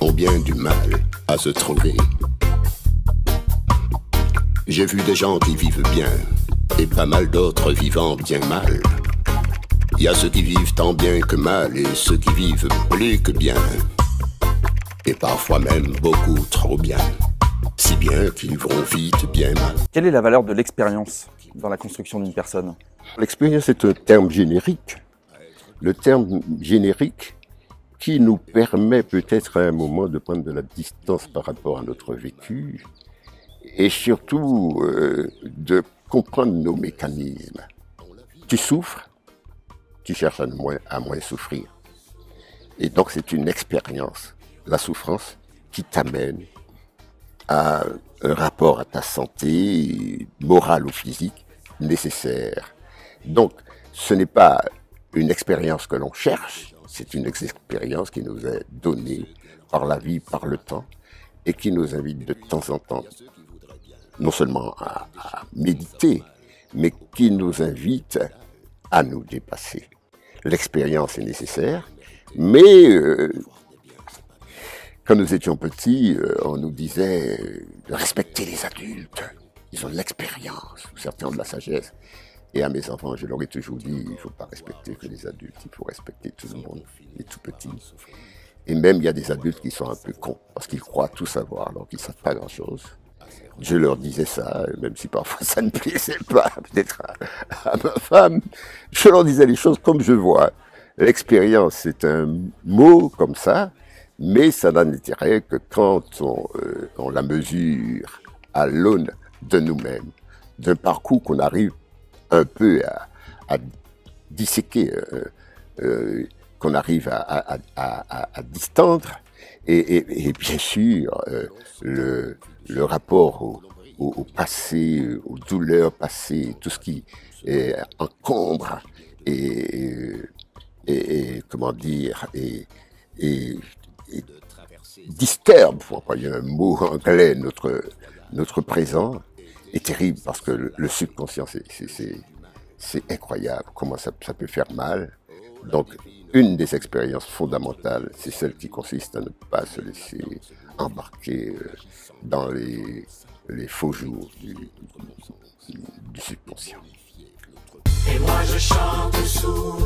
ont bien du mal à se trouver. J'ai vu des gens qui vivent bien et pas mal d'autres vivant bien mal. Il y a ceux qui vivent tant bien que mal et ceux qui vivent plus que bien. Et parfois même beaucoup trop bien. Si bien qu'ils vont vite bien mal. Quelle est la valeur de l'expérience dans la construction d'une personne? L'expérience est un terme générique. Le terme générique qui nous permet peut-être à un moment de prendre de la distance par rapport à notre vécu et surtout euh, de comprendre nos mécanismes. Tu souffres, tu cherches à moins, à moins souffrir. Et donc c'est une expérience, la souffrance, qui t'amène à un rapport à ta santé, morale ou physique, nécessaire. Donc ce n'est pas une expérience que l'on cherche, c'est une expérience qui nous est donnée par la vie, par le temps, et qui nous invite de temps en temps non seulement à, méditer, mais qui nous invite à nous dépasser. L'expérience est nécessaire, mais euh, quand nous étions petits, euh, on nous disait de respecter les adultes. Ils ont de l'expérience, certains ont de la sagesse. Et à mes enfants, je leur ai toujours dit, il ne faut pas respecter que les adultes, il faut respecter tout le monde, les tout petits. Et même, il y a des adultes qui sont un peu cons, parce qu'ils croient tout savoir, alors qu'ils ne savent pas grand-chose. Je leur disais ça, même si parfois ça ne plaisait pas peut-être à, ma femme. Je leur disais les choses comme je vois. L'expérience, c'est un mot comme ça, mais ça n'a d'intérêt que quand on, euh, on, la mesure à l'aune de nous-mêmes, d'un parcours qu'on arrive un peu à, disséquer, euh, euh, qu'on arrive à, distendre, et, bien sûr, le, le rapport au, passé, aux douleurs passées, tout ce qui encombre et, et, comment dire, et, et, disturbe, pour employer un mot anglais, notre, notre présent, est terrible parce que le, subconscient, c'est incroyable comment ça, peut faire mal. Donc, une des expériences fondamentales, c'est celle qui consiste à ne pas se laisser embarquer euh, dans les, faux jours du, du subconscient. Et moi je chante sous